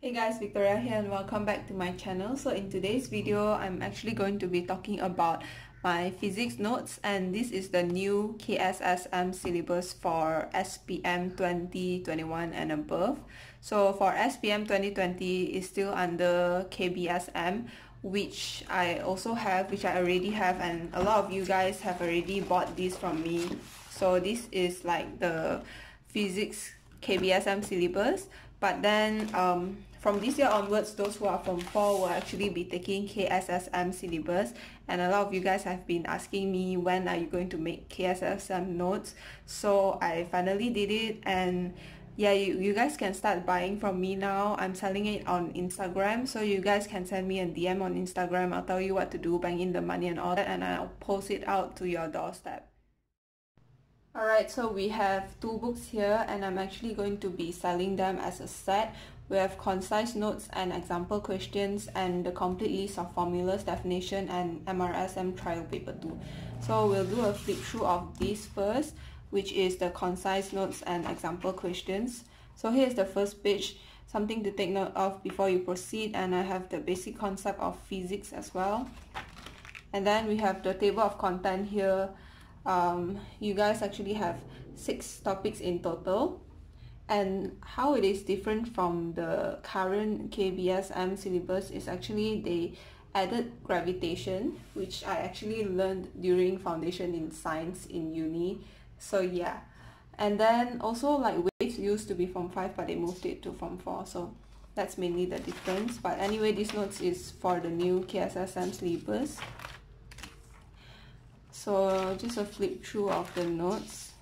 Hey guys, Victoria here and welcome back to my channel. So in today's video, I'm actually going to be talking about my physics notes and this is the new KSSM syllabus for SPM 2021 and above. So for SPM 2020 is still under KBSM which I also have, which I already have and a lot of you guys have already bought this from me. So this is like the physics KBSM syllabus but then um, from this year onwards, those who are form 4 will actually be taking KSSM syllabus and a lot of you guys have been asking me when are you going to make KSSM notes. So I finally did it and yeah, you, you guys can start buying from me now. I'm selling it on Instagram. So you guys can send me a DM on Instagram. I'll tell you what to do, bank in the money and all that and I'll post it out to your doorstep. Alright, so we have two books here and I'm actually going to be selling them as a set. We have concise notes and example questions and the complete list of formulas, definition and MRSM trial paper 2. So we'll do a flip through of this first, which is the concise notes and example questions. So here's the first page, something to take note of before you proceed and I have the basic concept of physics as well. And then we have the table of content here um, you guys actually have six topics in total. And how it is different from the current KBSM syllabus is actually they added gravitation which I actually learned during foundation in science in uni. So yeah. And then also like waves used to be form 5 but they moved it to form 4 so that's mainly the difference. But anyway this notes is for the new KSSM syllabus so just a flip through of the notes.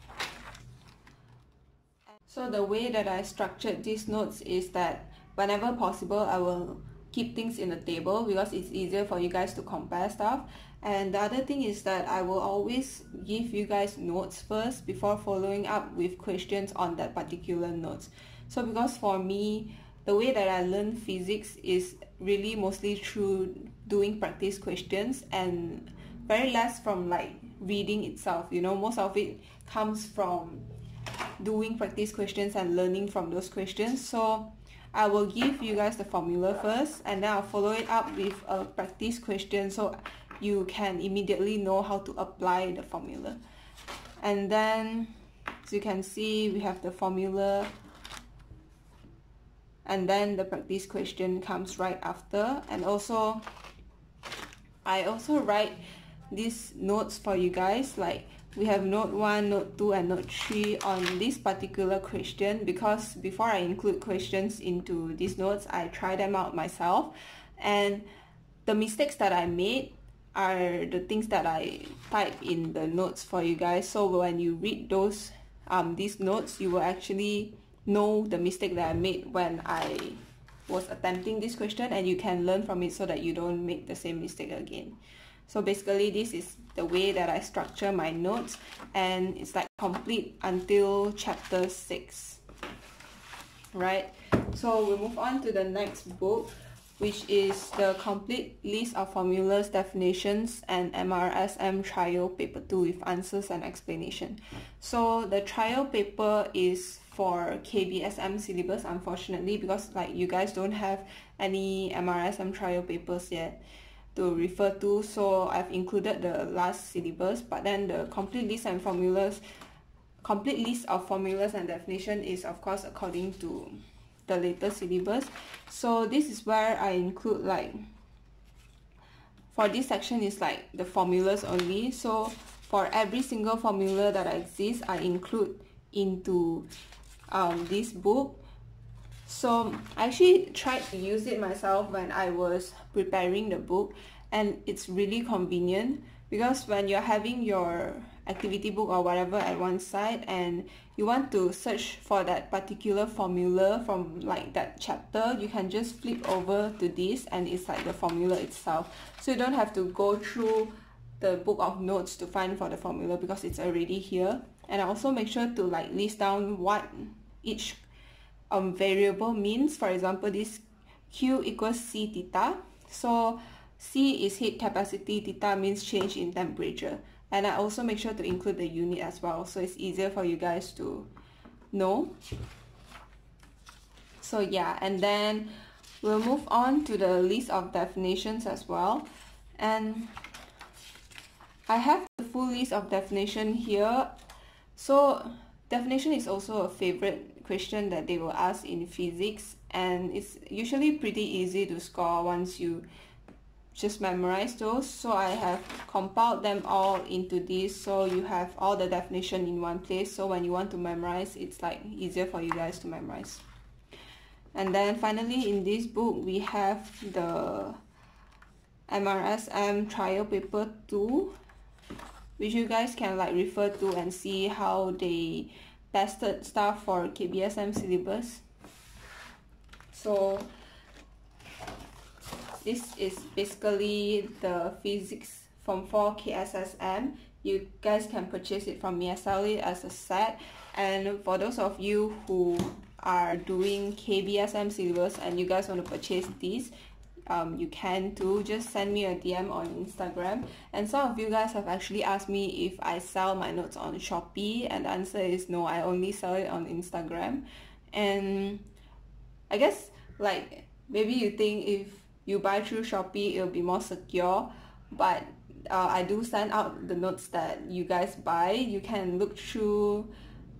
So the way that I structured these notes is that whenever possible I will keep things in a table because it's easier for you guys to compare stuff. And the other thing is that I will always give you guys notes first before following up with questions on that particular notes. So because for me the way that I learn physics is really mostly through doing practice questions and very less from like reading itself you know. Most of it comes from doing practice questions and learning from those questions. So I will give you guys the formula first and then I'll follow it up with a practice question so you can immediately know how to apply the formula. And then as you can see we have the formula. And then the practice question comes right after. And also I also write these notes for you guys like we have note 1, note 2 and note 3 on this particular question because before I include questions into these notes I try them out myself and the mistakes that I made are the things that I type in the notes for you guys so when you read those um, these notes you will actually know the mistake that I made when I was attempting this question and you can learn from it so that you don't make the same mistake again. So basically this is the way that I structure my notes and it's like complete until chapter 6. Right, so we move on to the next book which is the complete list of formulas, definitions, and MRSM trial paper 2 with answers and explanation. So the trial paper is for KBSM syllabus unfortunately because like you guys don't have any MRSM trial papers yet to refer to so I've included the last syllabus but then the complete list and formulas complete list of formulas and definition is of course according to the latest syllabus. So this is where I include like for this section is like the formulas only. So for every single formula that exists I include into um, this book so I actually tried to use it myself when I was preparing the book and it's really convenient because when you're having your activity book or whatever at one side and you want to search for that particular formula from like that chapter you can just flip over to this and it's like the formula itself. So you don't have to go through the book of notes to find for the formula because it's already here. And I also make sure to like list down what each um, variable means. For example this q equals c theta. So c is heat capacity. Theta means change in temperature. And I also make sure to include the unit as well. So it's easier for you guys to know. So yeah. And then we'll move on to the list of definitions as well. And I have the full list of definition here. So definition is also a favorite question that they will ask in physics and it's usually pretty easy to score once you just memorize those. So I have compiled them all into this so you have all the definition in one place. So when you want to memorize it's like easier for you guys to memorize. And then finally in this book we have the MRSM trial paper 2 which you guys can like refer to and see how they tested stuff for KBSM syllabus. So this is basically the physics form 4 KSSM you guys can purchase it from ESL as a set. And for those of you who are doing KBSM syllabus and you guys want to purchase this um, you can too just send me a DM on Instagram. And some of you guys have actually asked me if I sell my notes on Shopee and the answer is no I only sell it on Instagram. And I guess like maybe you think if you buy through Shopee it'll be more secure but uh, I do send out the notes that you guys buy. You can look through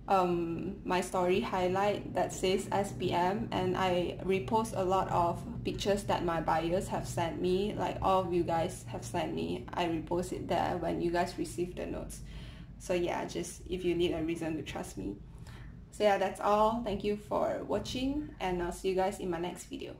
um, my story highlight that says SPM and I repost a lot of pictures that my buyers have sent me like all of you guys have sent me. I repost it there when you guys receive the notes. So yeah just if you need a reason to trust me. So yeah that's all. Thank you for watching and I'll see you guys in my next video